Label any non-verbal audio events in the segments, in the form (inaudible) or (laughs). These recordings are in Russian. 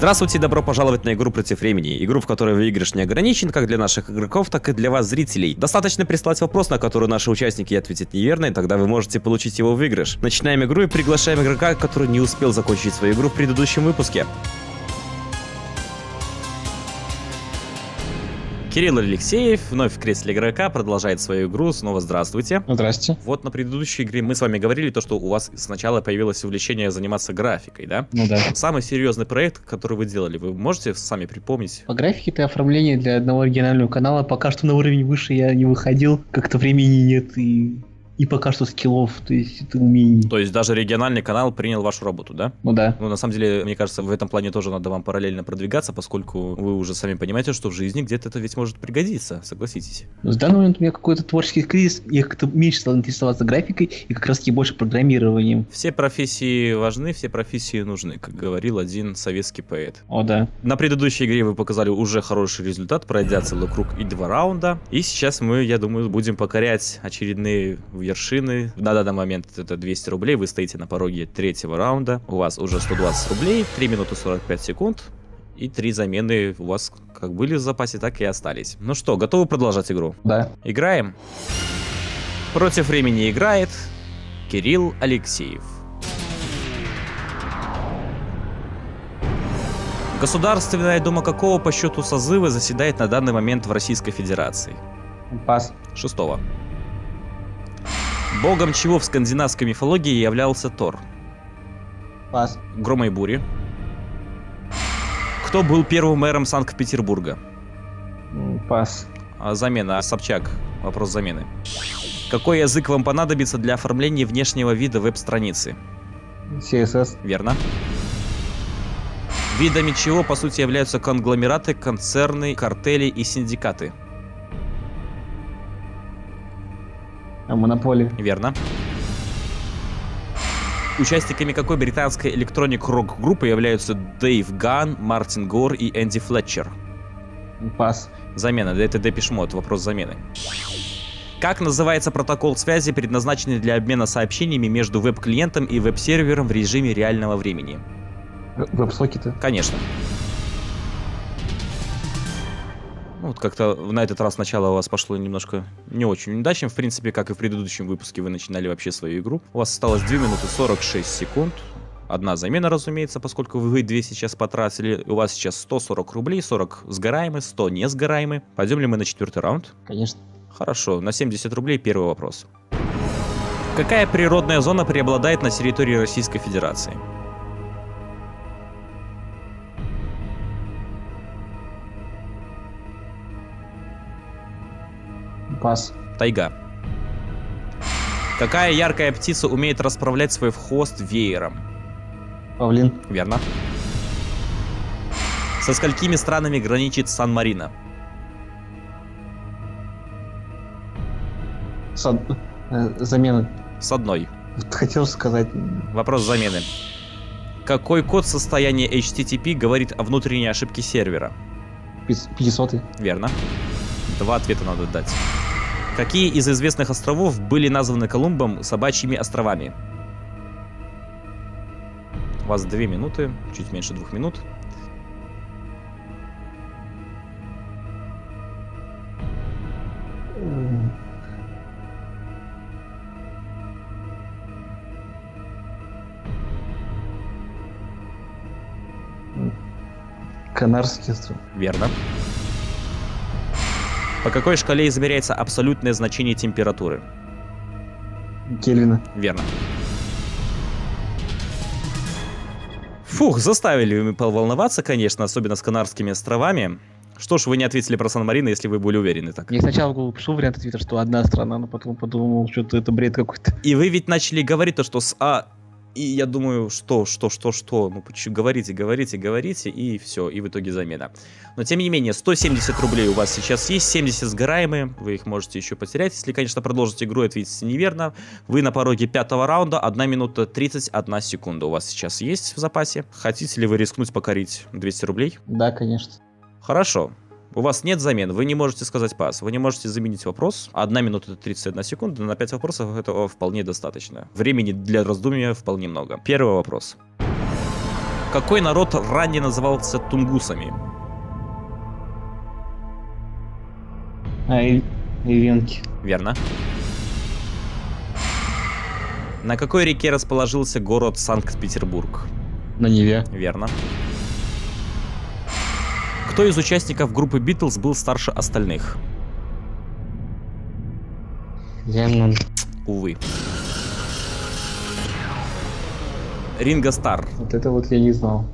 Здравствуйте, добро пожаловать на игру против времени. Игру, в которой выигрыш не ограничен как для наших игроков, так и для вас, зрителей. Достаточно прислать вопрос, на который наши участники ответят неверно, и тогда вы можете получить его выигрыш. Начинаем игру и приглашаем игрока, который не успел закончить свою игру в предыдущем выпуске. Кирилл Алексеев вновь в кресле игрока продолжает свою игру. Снова здравствуйте. Здрасте. Вот на предыдущей игре мы с вами говорили то, что у вас сначала появилось увлечение заниматься графикой, да? Ну да. Самый серьезный проект, который вы делали, вы можете сами припомнить? По графике это оформление для одного оригинального канала. Пока что на уровень выше я не выходил. Как-то времени нет и и пока что скиллов, то есть это умений. То есть даже региональный канал принял вашу работу, да? Ну да. Ну, на самом деле, мне кажется, в этом плане тоже надо вам параллельно продвигаться, поскольку вы уже сами понимаете, что в жизни где-то это ведь может пригодиться, согласитесь. В данный момент у меня какой-то творческий кризис, я как-то меньше стал интересоваться графикой и как раз таки больше программированием. Все профессии важны, все профессии нужны, как говорил один советский поэт. О, да. На предыдущей игре вы показали уже хороший результат, пройдя целый круг и два раунда. И сейчас мы, я думаю, будем покорять очередные вершины. На данный момент это 200 рублей, вы стоите на пороге третьего раунда. У вас уже 120 рублей, 3 минуты 45 секунд. И три замены у вас как были в запасе, так и остались. Ну что, готовы продолжать игру? Да. Играем. Против времени играет Кирилл Алексеев. Государственная дума какого по счету созыва заседает на данный момент в Российской Федерации? Пас. Шестого. Богом чего в скандинавской мифологии являлся Тор? Пас. Грома и бури. Кто был первым мэром Санкт-Петербурга? Пас. А, Замена. Собчак. Вопрос замены. Какой язык вам понадобится для оформления внешнего вида веб-страницы? CSS. Верно. Видами чего, по сути, являются конгломераты, концерны, картели и синдикаты? Монополия. Верно. Участниками какой британской электроник рок-группы являются Дэйв Ган, Мартин Гор и Энди Флетчер? Пас. Замена. Это Депешмот. Вопрос замены. Как называется протокол связи, предназначенный для обмена сообщениями между веб-клиентом и веб-сервером в режиме реального времени? Веб-сокеты. Конечно. Вот как-то на этот раз начало у вас пошло немножко не очень удачно. В принципе, как и в предыдущем выпуске, вы начинали вообще свою игру. У вас осталось 2 минуты 46 секунд. Одна замена, разумеется, поскольку вы 2 сейчас потратили. У вас сейчас 140 рублей, 40 сгораемы, 100 не сгораемы. Пойдем ли мы на четвертый раунд? Конечно. Хорошо, на 70 рублей первый вопрос. Какая природная зона преобладает на территории Российской Федерации? Пас. Тайга. Какая яркая птица умеет расправлять свой хвост веером? Павлин. Верно. Со сколькими странами граничит Сан-Марино? Сад. э, Замена. С одной. Хотел сказать. Вопрос замены. Какой код состояния HTTP говорит о внутренней ошибке сервера? 500. Верно. Два ответа надо дать. Какие из известных островов были названы Колумбом собачьими островами? У вас две минуты, чуть меньше двух минут. Канарский остров. Верно. По какой шкале измеряется абсолютное значение температуры? Кельвина. Верно. Фух, заставили поволноваться, конечно, особенно с Канарскими островами. Что ж, вы не ответили про Сан-Марино, если вы были уверены так. Мне сначала в голову пришел вариант ответа, что одна страна, но потом подумал, что это бред какой-то. И вы ведь начали говорить то, что с А... И я думаю, что, что, что, что, ну почему говорите, говорите, говорите, и все, и в итоге замена. Но тем не менее, 170 рублей у вас сейчас есть, 70 сгораемые, вы их можете еще потерять. Если, конечно, продолжите игру и ответите неверно, вы на пороге пятого раунда, 1 минута 31 секунда у вас сейчас есть в запасе. Хотите ли вы рискнуть покорить 200 рублей? Да, конечно. Хорошо. У вас нет замен, вы не можете сказать пас, вы не можете заменить вопрос. Одна минута 31 секунда, на 5 вопросов этого вполне достаточно. Времени для раздумья вполне много. Первый вопрос. Какой народ ранее назывался тунгусами? А, и. Верно. На какой реке расположился город Санкт-Петербург? На Неве. Верно. Кто из участников группы Битлз был старше остальных? Леннон. Увы. Ринго Стар. Вот это вот я не знал.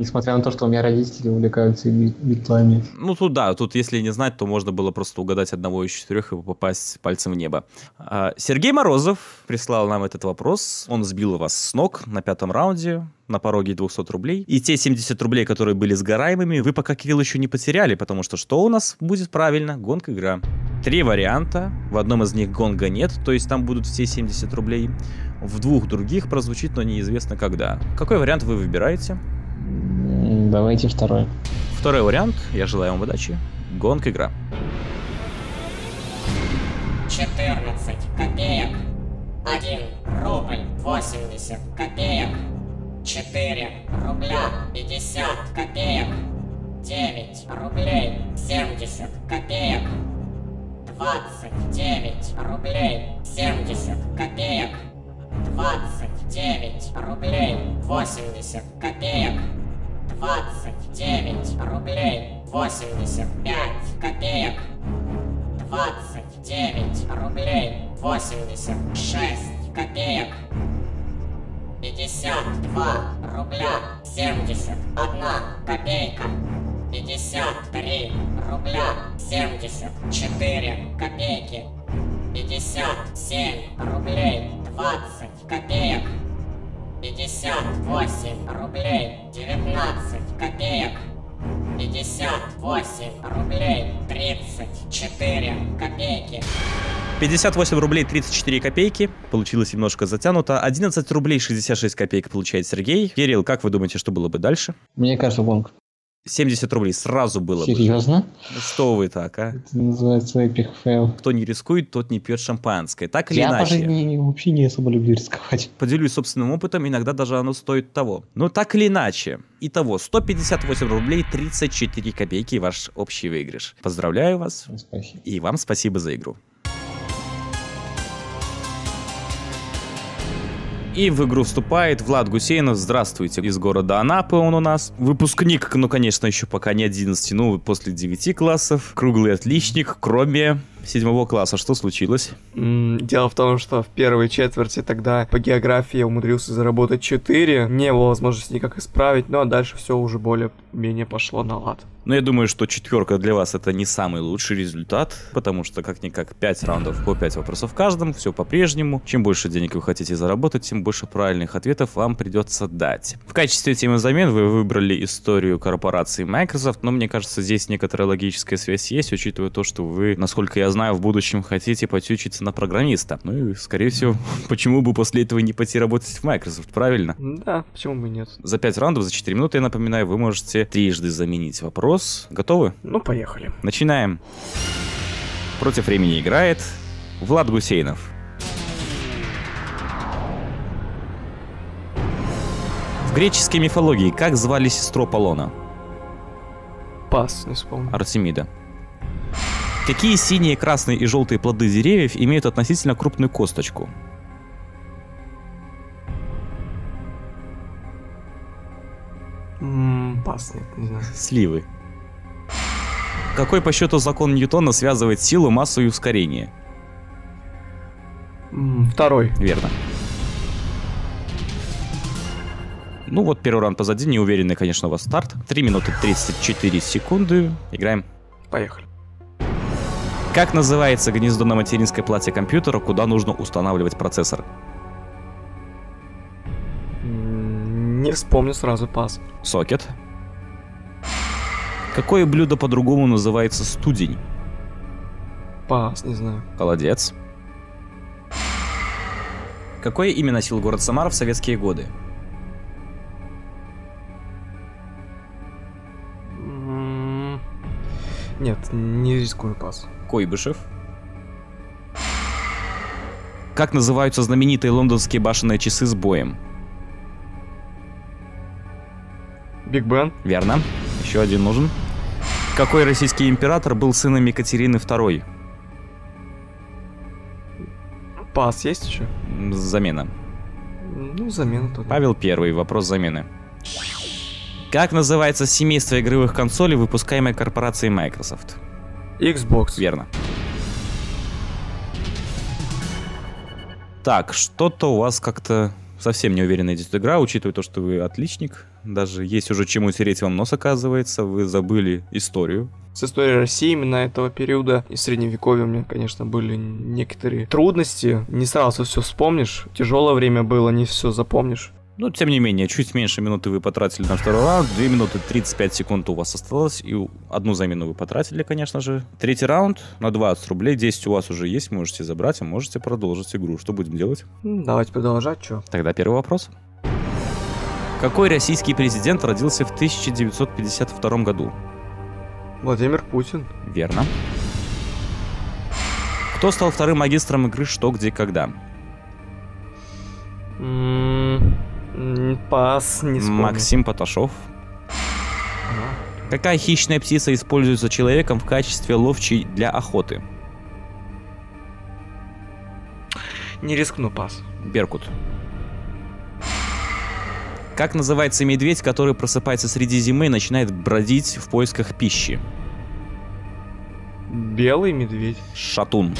Несмотря на то, что у меня родители увлекаются би- битлами. Ну тут да, тут если не знать, то можно было просто угадать одного из четырех и попасть пальцем в небо. А, Сергей Морозов прислал нам этот вопрос. Он сбил вас с ног на пятом раунде на пороге 200 рублей. И те 70 рублей, которые были сгораемыми, вы пока, Кирилл, еще не потеряли, потому что что у нас будет правильно? Гонка-игра. Три варианта. В одном из них гонга нет, то есть там будут все 70 рублей. В двух других прозвучит, но неизвестно когда. Какой вариант вы выбираете? Давайте второй. Второй вариант, я желаю вам удачи. Гонка игра. 14 копеек. 1 рубль 80 копеек. 4 рубля 50 копеек. 9 рублей 70 копеек. 29 рублей 70 копеек. 29 рублей 80 копеек. 29 рублей 85 копеек. 29 рублей 86 копеек. 52 рубля 71 копейка. 53 рубля 74 копейки. 57 рублей 20 копеек. 58 рублей 19 копеек. 58 рублей 34 копейки. 58 рублей 34 копейки. Получилось немножко затянуто. 11 рублей 66 копеек получает Сергей. Кирилл, как вы думаете, что было бы дальше? Мне кажется, гонг. 70 рублей сразу было бы. Серьезно? Ну Что вы так, а? Это называется epic fail. Кто не рискует, тот не пьет шампанское. Так или Я иначе. жизни вообще не особо люблю рисковать. Поделюсь собственным опытом, иногда даже оно стоит того. Но так или иначе. Итого, 158 рублей 34 копейки ваш общий выигрыш. Поздравляю вас. Спасибо. И вам спасибо за игру. И в игру вступает Влад Гусейнов. Здравствуйте. Из города Анапы он у нас. Выпускник, ну, конечно, еще пока не 11, ну, после 9 классов. Круглый отличник, кроме седьмого класса. Что случилось? Дело в том, что в первой четверти тогда по географии умудрился заработать 4. Не было возможности никак исправить, ну а дальше все уже более-менее пошло на лад. Ну, я думаю, что четверка для вас это не самый лучший результат, потому что как-никак 5 раундов по 5 вопросов в каждом, все по-прежнему. Чем больше денег вы хотите заработать, тем больше правильных ответов вам придется дать. В качестве темы замен вы выбрали историю корпорации Microsoft, но мне кажется, здесь некоторая логическая связь есть, учитывая то, что вы, насколько я знаю, в будущем хотите потючиться на программиста. Ну и, скорее всего, (laughs) почему бы после этого не пойти работать в Microsoft, правильно? Да, почему бы нет? За 5 раундов, за 4 минуты, я напоминаю, вы можете трижды заменить вопрос. Готовы? Ну, поехали. Начинаем. Против времени играет Влад Гусейнов. В греческой мифологии как звали сестру Аполлона? Пас, не вспомню. Артемида. Какие синие, красные и желтые плоды деревьев имеют относительно крупную косточку? М, Пас, нет, не знаю. Сливы. Какой по счету закон Ньютона связывает силу, массу и ускорение? Второй. Верно. Ну вот первый раунд позади, неуверенный, конечно, у вас старт. 3 минуты 34 секунды. Играем. Поехали. Как называется гнездо на материнской плате компьютера, куда нужно устанавливать процессор? Не вспомню сразу пас. Сокет. Какое блюдо по-другому называется студень? Пас, не знаю. Холодец. Какое имя носил город Самара в советские годы? М, Нет, не рискую пас. Койбышев. Как называются знаменитые лондонские башенные часы с боем? Биг Бен. Верно. Еще один нужен. Какой российский император был сыном Екатерины II? Пас есть еще? Замена. Ну, замена тогда. Павел Первый. Вопрос замены. Как называется семейство игровых консолей, выпускаемое корпорацией Microsoft? Xbox. Верно. Так, что-то у вас как-то совсем не уверенно идет игра, учитывая то, что вы отличник. Даже есть уже чему тереть вам нос, оказывается. Вы забыли историю. С историей России именно этого периода и средневековья у меня, конечно, были некоторые трудности. Не сразу все вспомнишь. Тяжелое время было, не все запомнишь. Но, тем не менее, чуть меньше минуты вы потратили на второй раунд. 2 минуты 35 секунд у вас осталось. И одну замену вы потратили, конечно же. Третий раунд на 20 рублей. 10 у вас уже есть, можете забрать, а можете продолжить игру. Что будем делать? Давайте продолжать, что? Тогда первый вопрос. Какой российский президент родился в 1952 году? Владимир Путин. Верно. Кто стал вторым магистром игры «Что, где, когда»? Пас, не вспомню. Максим Поташов. Какая хищная птица используется человеком в качестве ловчей для охоты? Не рискну, пас. Беркут. Как называется медведь, который просыпается среди зимы и начинает бродить в поисках пищи? Белый медведь. Шатун.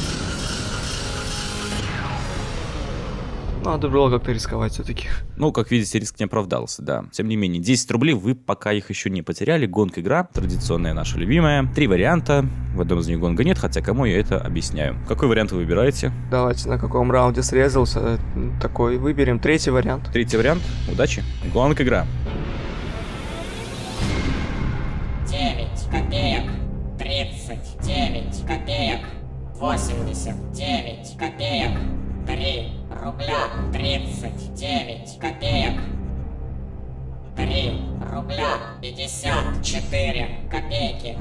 Надо было как-то рисковать все-таки. Ну, как видите, риск не оправдался, да. Тем не менее, 10 рублей вы пока их еще не потеряли. Гонка игра, традиционная наша любимая. Три варианта. В одном из них гонга нет, хотя кому я это объясняю. Какой вариант вы выбираете? Давайте на каком раунде срезался. э, Такой выберем. Третий вариант. Третий вариант. Удачи. Гонка игра. 9 копеек, 39 копеек, 89 копеек, 3 рубля 39 копеек, 3 рубля 54 копейки,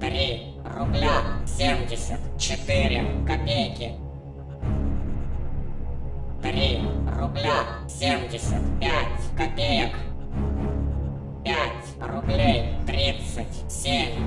3 рубля 74 копейки, 3 рубля 75 копеек, 5 рублей 37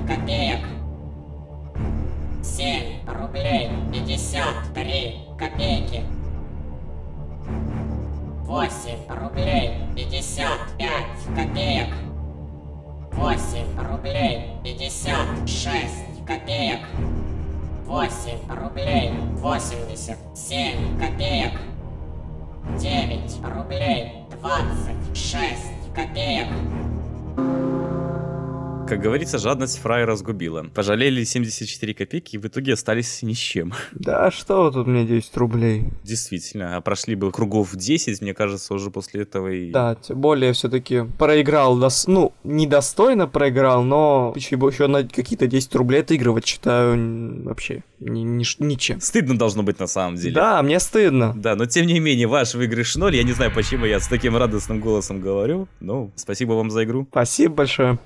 говорится, жадность фраера сгубила. Пожалели 74 копейки и в итоге остались ни с чем. Да что вы тут мне 10 рублей? Действительно, а прошли бы кругов 10, мне кажется, уже после этого и... Да, тем более все-таки проиграл, дос... ну, недостойно проиграл, но еще, еще на какие-то 10 рублей отыгрывать считаю вообще ни- ни- ничем. Стыдно должно быть на самом деле. Да, мне стыдно. Да, но тем не менее, ваш выигрыш ноль. Я не знаю, почему я с таким радостным голосом говорю. Ну, спасибо вам за игру. Спасибо большое.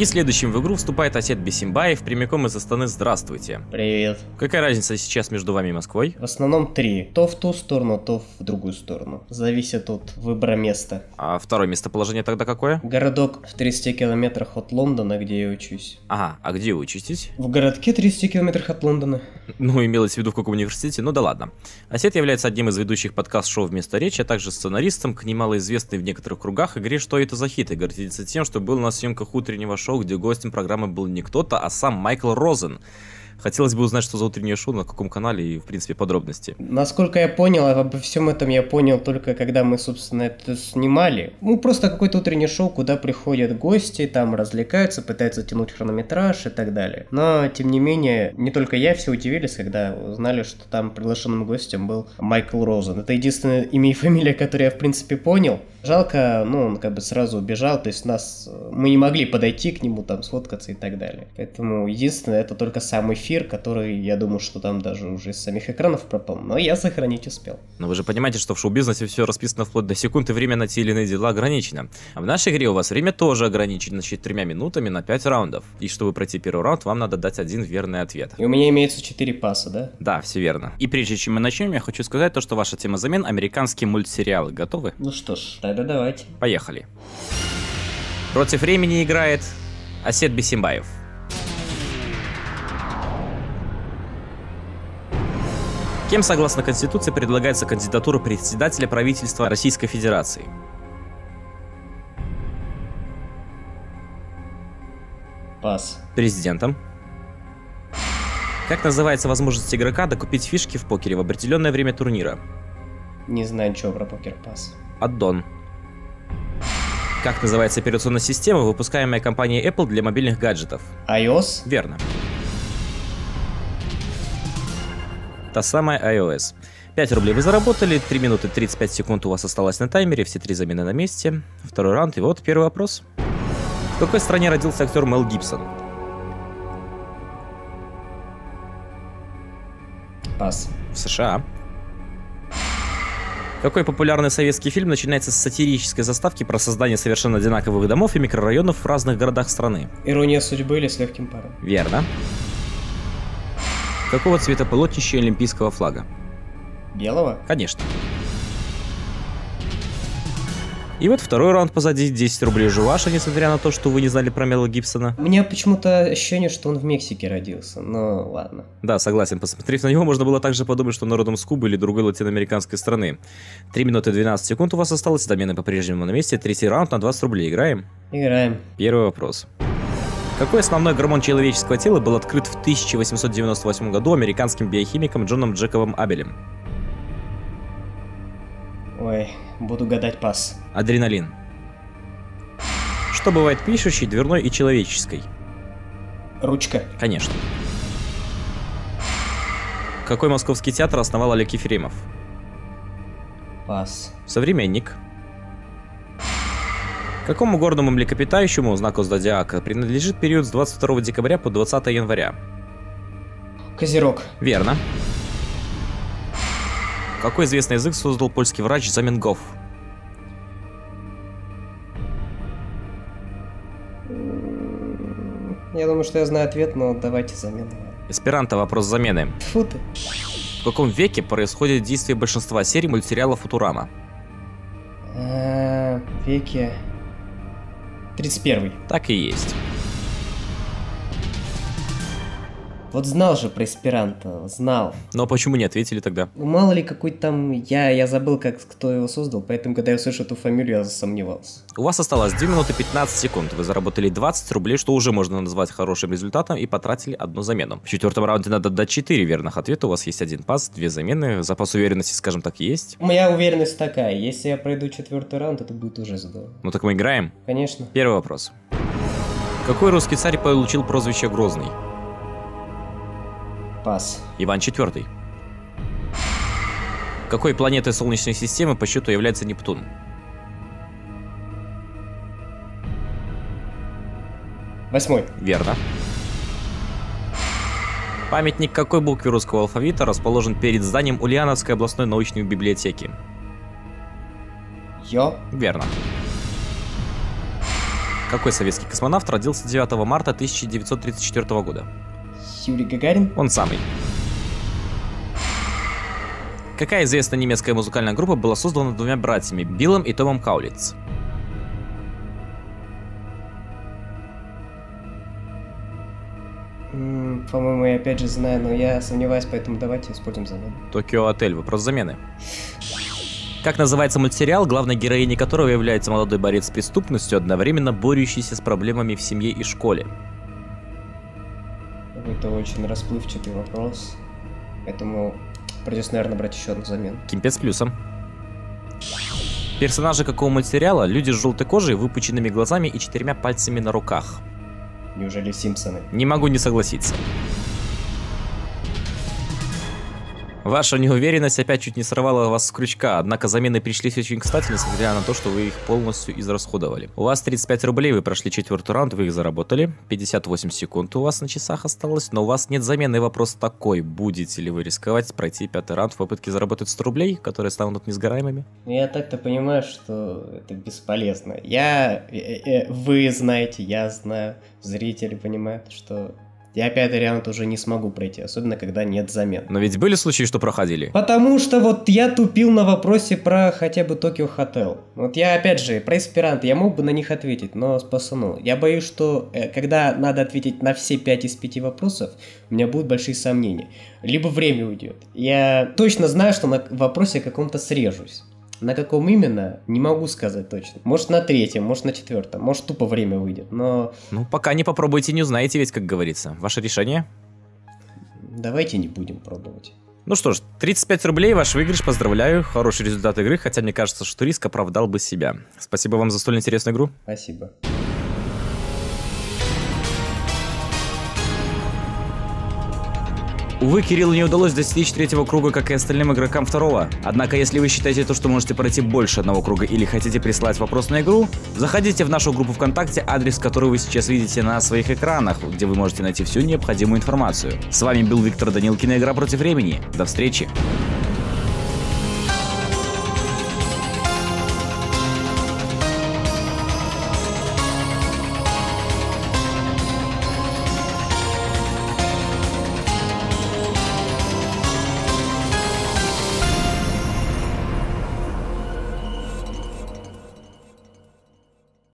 И следующим в игру вступает Осет Бесимбаев прямиком из Астаны. Здравствуйте. Привет. Какая разница сейчас между вами и Москвой? В основном три. То в ту сторону, то в другую сторону. Зависит от выбора места. А второе местоположение тогда какое? Городок в 30 километрах от Лондона, где я учусь. Ага, а где вы учитесь? В городке 30 километрах от Лондона. Ну, имелось в виду в каком университете, ну да ладно. Осет является одним из ведущих подкаст-шоу «Вместо речи», а также сценаристом к немалоизвестной в некоторых кругах игре «Что это за хит?» и гордится тем, что был на съемках утреннего шоу, где гостем программы был не кто-то, а сам Майкл Розен. Хотелось бы узнать, что за утреннее шоу, на каком канале и, в принципе, подробности. Насколько я понял, обо всем этом я понял только когда мы, собственно, это снимали. Ну, просто какое-то утреннее шоу, куда приходят гости, там развлекаются, пытаются тянуть хронометраж и так далее. Но, тем не менее, не только я, все удивились, когда узнали, что там приглашенным гостем был Майкл Розен. Это единственное имя и фамилия, которое я, в принципе, понял. Жалко, ну, он как бы сразу убежал, то есть нас, э, мы не могли подойти к нему, там, сфоткаться и так далее. Поэтому, единственное, это только самый эфир, который, я думаю, что там даже уже с самих экранов пропал, но я сохранить успел. Но вы же понимаете, что в шоу-бизнесе все расписано вплоть до секунд, и время на те или иные дела ограничено. А в нашей игре у вас время тоже ограничено, тремя минутами на 5 раундов. И чтобы пройти первый раунд, вам надо дать один верный ответ. И у меня имеется 4 паса, да? Да, все верно. И прежде чем мы начнем, я хочу сказать то, что ваша тема замен – американские мультсериалы. Готовы? Ну что ж, тогда давайте. Поехали. Против времени играет Осет Бесимбаев. Кем, согласно Конституции, предлагается кандидатура председателя правительства Российской Федерации? Пас. Президентом. Как называется возможность игрока докупить фишки в покере в определенное время турнира? Не знаю ничего про покер пас. Аддон. Как называется операционная система, выпускаемая компанией Apple для мобильных гаджетов? iOS? Верно. Та самая iOS. 5 рублей вы заработали, 3 минуты 35 секунд у вас осталось на таймере, все три замены на месте. Второй раунд, и вот первый вопрос. В какой стране родился актер Мел Гибсон? Пас. В США. Какой популярный советский фильм начинается с сатирической заставки про создание совершенно одинаковых домов и микрорайонов в разных городах страны? Ирония судьбы или с легким паром? Верно. Какого цвета полотнище олимпийского флага? Белого? Конечно. И вот второй раунд позади, 10 рублей же ваша, несмотря на то, что вы не знали про Мела Гибсона. У меня почему-то ощущение, что он в Мексике родился, но ладно. Да, согласен, посмотрев на него, можно было также подумать, что он родом с Кубы или другой латиноамериканской страны. 3 минуты 12 секунд у вас осталось, домены по-прежнему на месте, третий раунд на 20 рублей, играем? Играем. Первый вопрос. Какой основной гормон человеческого тела был открыт в 1898 году американским биохимиком Джоном Джековым Абелем? Ой, буду гадать пас. Адреналин. Что бывает пишущей, дверной и человеческой? Ручка. Конечно. Какой московский театр основал Олег Ефремов? Пас. Современник. Какому горному млекопитающему, знаку зодиака, принадлежит период с 22 декабря по 20 января? Козерог. Верно. Какой известный язык создал польский врач Заменгоф? Я думаю, что я знаю ответ, но давайте замену. Эсперанто вопрос замены. Тьфу ты. В каком веке происходит действие большинства серий мультсериала Футурама? А, Веки. 31. Так и есть. Вот знал же про эсперанто, знал. Но почему не ответили тогда? Ну, Мало ли какой там... Я, я забыл, как, кто его создал, поэтому, когда я услышал эту фамилию, я засомневался. У вас осталось 2 минуты 15 секунд. Вы заработали 20 рублей, что уже можно назвать хорошим результатом, и потратили одну замену. В четвертом раунде надо дать 4 верных ответа. У вас есть один пас, две замены. Запас уверенности, скажем так, есть. Моя уверенность такая, если я пройду четвертый раунд, это будет уже здорово. Ну так мы играем. Конечно. Первый вопрос. Какой русский царь получил прозвище Грозный? Пас. Иван IV. Какой планетой Солнечной системы по счету является Нептун? Восьмой. Верно. Памятник какой букве русского алфавита расположен перед зданием Ульяновской областной научной библиотеки? Йо. Верно. Какой советский космонавт родился 9 марта 1934 года? Юрий Гагарин. Он самый. Какая известная немецкая музыкальная группа была создана двумя братьями, Биллом и Томом Каулиц? По-моему, я опять же знаю, но я сомневаюсь, поэтому давайте используем замену. Токио Отель. Вопрос замены. Как называется мультсериал, главной героиней которого является молодой борец с преступностью, одновременно борющийся с проблемами в семье и школе? Какой-то очень расплывчатый вопрос. Поэтому придется, наверное, брать еще одну замену. Кимпец плюсом. Персонажи какого мультсериала? Люди с желтой кожей, выпученными глазами и четырьмя пальцами на руках. Неужели Симпсоны? Не могу не согласиться. Ваша неуверенность опять чуть не сорвала вас с крючка, однако замены пришлись очень кстати, несмотря на то, что вы их полностью израсходовали. У вас 35 рублей, вы прошли четвертый раунд, вы их заработали. 58 секунд у вас на часах осталось, но у вас нет замены. Вопрос такой, будете ли вы рисковать пройти пятый раунд в попытке заработать 100 рублей, которые станут несгораемыми? Я так-то понимаю, что это бесполезно. Я... э, э, вы знаете, я знаю, зрители понимают, что я пятый раунд уже не смогу пройти, особенно когда нет замен. Но ведь были случаи, что проходили? Потому что вот я тупил на вопросе про хотя бы Токио Хотел. Вот я, опять же, про эсперанто, я мог бы на них ответить, но спасану. Я боюсь, что э, когда надо ответить на все пять из пяти вопросов, у меня будут большие сомнения. Либо время уйдет. Я точно знаю, что на вопросе каком-то срежусь. На каком именно, не могу сказать точно. Может на третьем, может на четвертом, может тупо время выйдет, но Ну, пока не попробуйте, не узнаете ведь, как говорится. Ваше решение? давайте не будем пробовать. Ну что ж, 35 рублей, ваш выигрыш, поздравляю. Хороший результат игры, хотя мне кажется, что риск оправдал бы себя. Спасибо вам за столь интересную игру. Спасибо. Увы, Кириллу не удалось достичь третьего круга, как и остальным игрокам второго. Однако, если вы считаете то, что можете пройти больше одного круга или хотите прислать вопрос на игру, заходите в нашу группу ВКонтакте, адрес который вы сейчас видите на своих экранах, где вы можете найти всю необходимую информацию. С вами был Виктор Данилкин, игра против времени. До встречи!